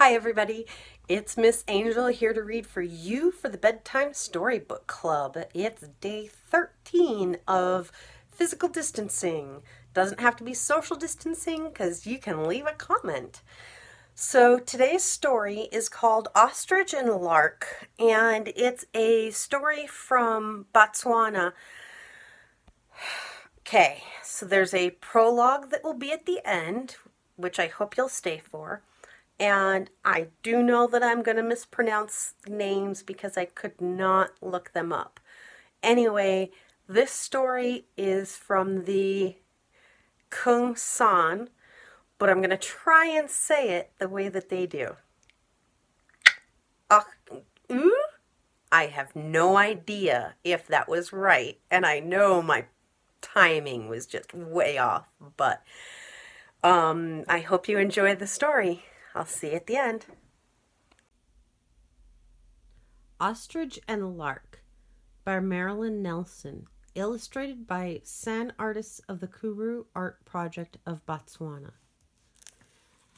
Hi, everybody. It's Miss Angel here to read for you for the Bedtime Storybook Club. It's day 13 of physical distancing. Doesn't have to be social distancing because you can leave a comment. So today's story is called Ostrich and Lark, and it's a story from Botswana. Okay, so there's a prologue that will be at the end, which I hope you'll stay for. And I do know that I'm going to mispronounce names because I could not look them up. Anyway, this story is from the Kung San, but I'm going to try and say it the way that they do. Uh? I have no idea if that was right, and I know my timing was just way off, but um, I hope you enjoy the story. I'll see you at the end. Ostrich and Lark by Marilyn Nelson, illustrated by San artists of the Kuru Art Project of Botswana.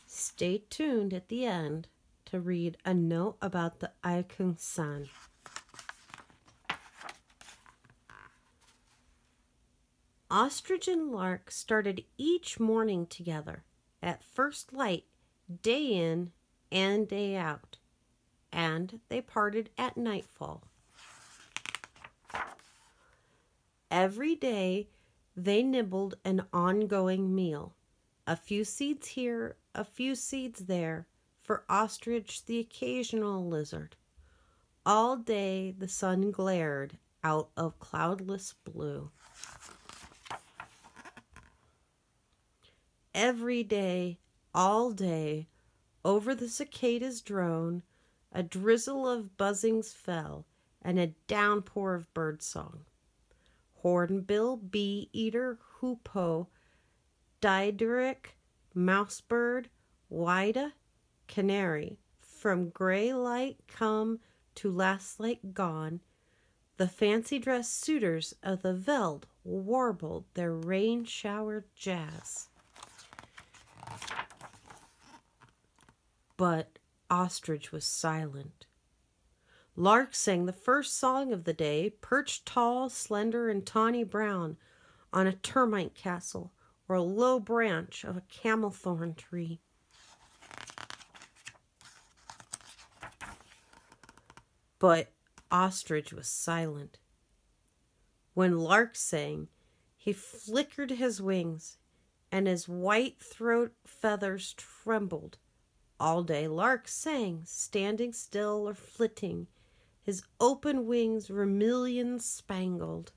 Stay tuned at the end to read a note about the Aikung San. Ostrich and Lark started each morning together at first light, day in and day out, and they parted at nightfall. Every day they nibbled an ongoing meal, a few seeds here, a few seeds there, for ostrich the occasional lizard. All day the sun glared out of cloudless blue. every day, all day, over the cicadas drone, a drizzle of buzzings fell, and a downpour of birdsong. Hornbill, bee eater, hoopoe, diederik, mousebird, whydah, canary, from gray light come to last light gone, the fancy dress suitors of the veld warbled their rain showered jazz. But Ostrich was silent. Lark sang the first song of the day, perched tall, slender, and tawny brown on a termite castle or a low branch of a camel thorn tree. But Ostrich was silent. When Lark sang, he flickered his wings, and his white throat feathers trembled all day lark sang, standing still or flitting, his open wings vermilion spangled.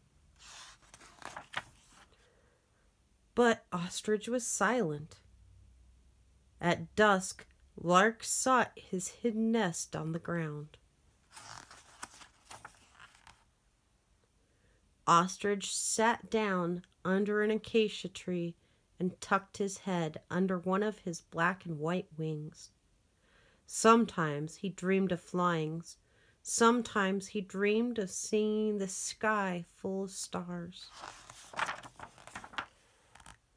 But Ostrich was silent. At dusk, Lark sought his hidden nest on the ground. Ostrich sat down under an acacia tree and tucked his head under one of his black and white wings. Sometimes he dreamed of flying. Sometimes he dreamed of seeing the sky full of stars.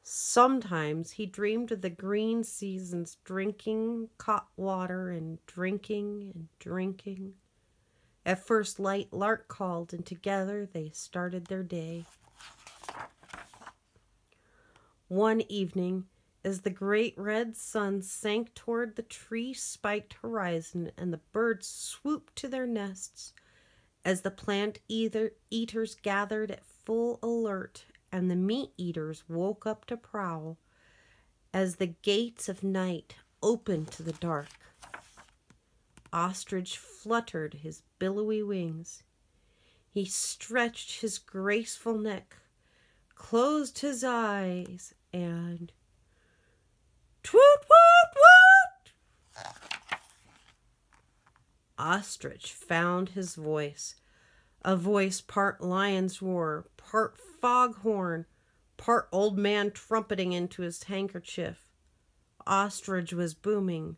Sometimes he dreamed of the green seasons, drinking hot water and drinking and drinking. At first light, Lark called, and together they started their day. One evening, as the great red sun sank toward the tree spiked horizon and the birds swooped to their nests, as the plant eaters gathered at full alert and the meat eaters woke up to prowl, as the gates of night opened to the dark. Ostrich fluttered his billowy wings. He stretched his graceful neck, closed his eyes, and Twoot, woot, woot! Ostrich found his voice, a voice part lion's roar, part foghorn, part old man trumpeting into his handkerchief. Ostrich was booming,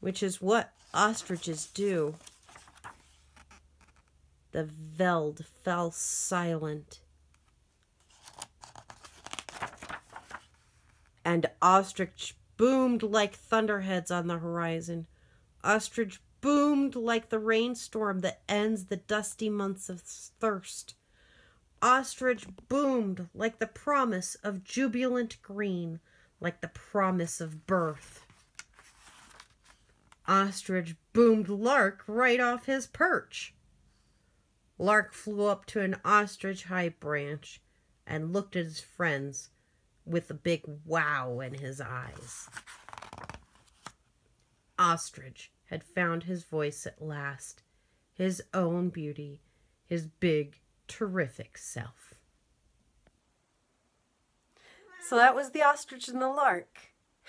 which is what ostriches do. The veld fell silent. And Ostrich boomed like thunderheads on the horizon. Ostrich boomed like the rainstorm that ends the dusty months of thirst. Ostrich boomed like the promise of jubilant green, like the promise of birth. Ostrich boomed Lark right off his perch. Lark flew up to an ostrich high branch and looked at his friends with a big wow in his eyes. Ostrich had found his voice at last, his own beauty, his big, terrific self. So that was the ostrich and the lark.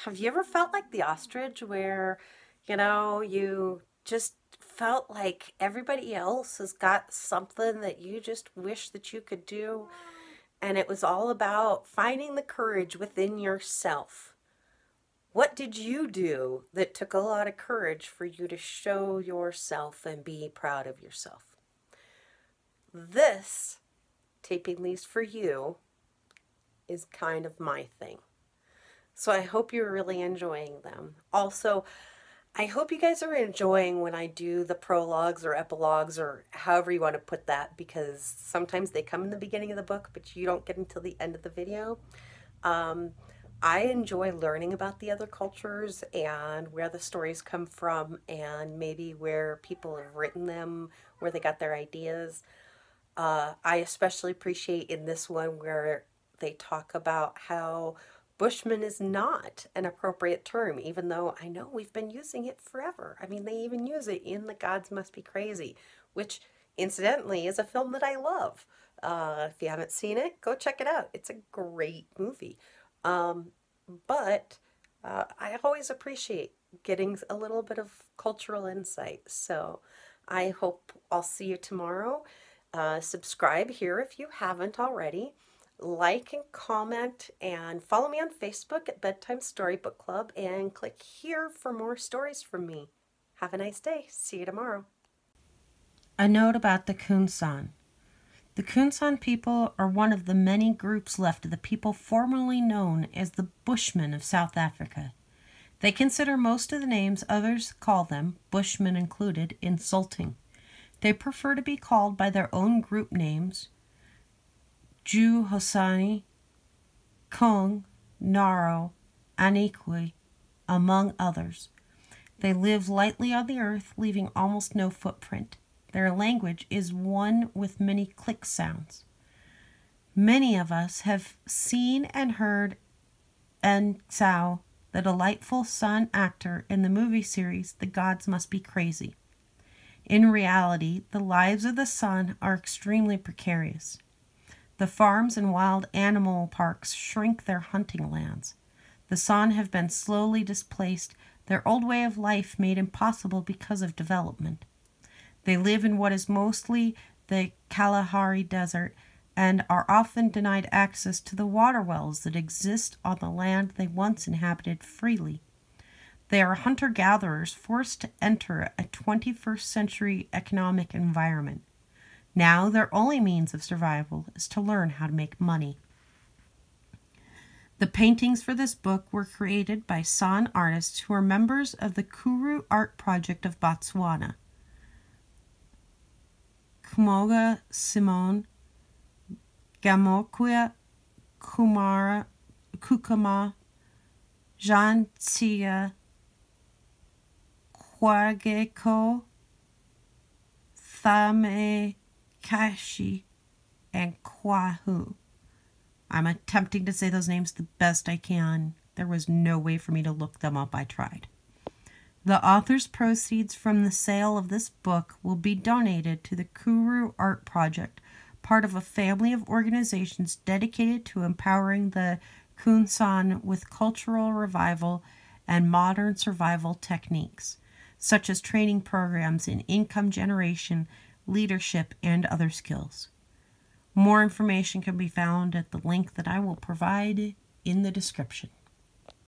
Have you ever felt like the ostrich where, you know, you just felt like everybody else has got something that you just wish that you could do? And it was all about finding the courage within yourself. What did you do that took a lot of courage for you to show yourself and be proud of yourself? This, taping these for you, is kind of my thing. So I hope you're really enjoying them. Also, I hope you guys are enjoying when I do the prologues or epilogues or however you want to put that because sometimes they come in the beginning of the book, but you don't get until the end of the video. Um, I enjoy learning about the other cultures and where the stories come from and maybe where people have written them, where they got their ideas. Uh, I especially appreciate in this one where they talk about how Bushman is not an appropriate term, even though I know we've been using it forever. I mean, they even use it in The Gods Must Be Crazy, which incidentally is a film that I love. Uh, if you haven't seen it, go check it out. It's a great movie. Um, but uh, I always appreciate getting a little bit of cultural insight. So I hope I'll see you tomorrow. Uh, subscribe here if you haven't already like and comment and follow me on Facebook at Bedtime Storybook Club and click here for more stories from me. Have a nice day. See you tomorrow. A note about the Khoonsan. The Khoonsan people are one of the many groups left of the people formerly known as the Bushmen of South Africa. They consider most of the names others call them, Bushmen included, insulting. They prefer to be called by their own group names, Ju Hosani, Kung, Naro, Aniqui, among others. They live lightly on the earth, leaving almost no footprint. Their language is one with many click sounds. Many of us have seen and heard En Sao, the delightful San actor in the movie series The Gods Must Be Crazy. In reality, the lives of the San are extremely precarious. The farms and wild animal parks shrink their hunting lands. The San have been slowly displaced, their old way of life made impossible because of development. They live in what is mostly the Kalahari Desert and are often denied access to the water wells that exist on the land they once inhabited freely. They are hunter gatherers forced to enter a 21st century economic environment. Now, their only means of survival is to learn how to make money. The paintings for this book were created by San artists who are members of the Kuru Art Project of Botswana. Kumoga Simone, Gamokia Kumara, Kukama, Jean Tia, Kwageko, Thame Kashi, and Kwahu. I'm attempting to say those names the best I can. There was no way for me to look them up. I tried. The author's proceeds from the sale of this book will be donated to the Kuru Art Project, part of a family of organizations dedicated to empowering the Kunsan with cultural revival and modern survival techniques, such as training programs in income generation leadership, and other skills. More information can be found at the link that I will provide in the description.